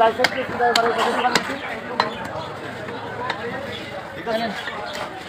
licence দিয়ে দিতে পারে কিছু কিছু ঠিক আছে